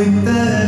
with the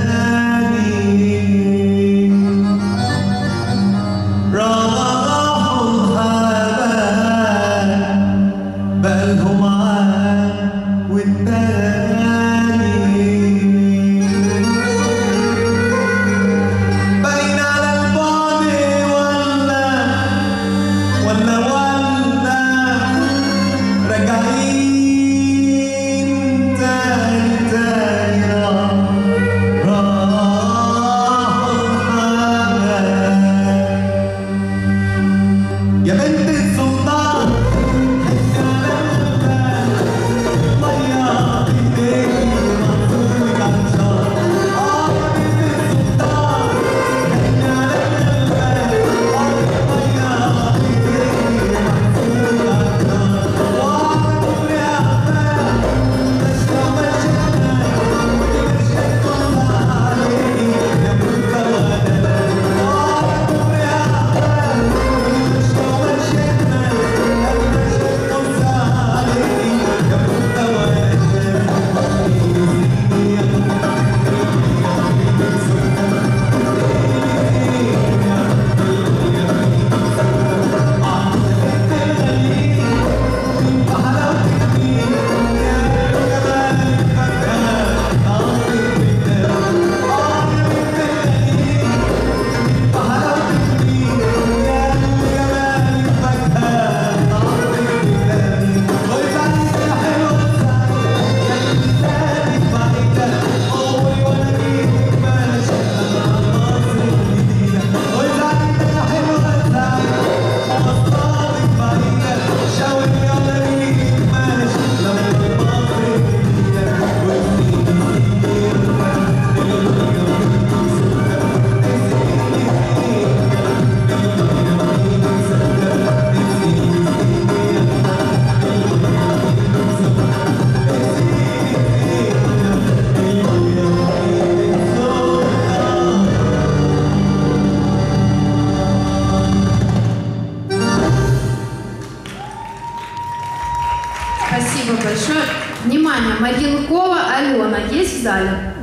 Спасибо большое. Внимание, Марьянкова Алена есть в зале?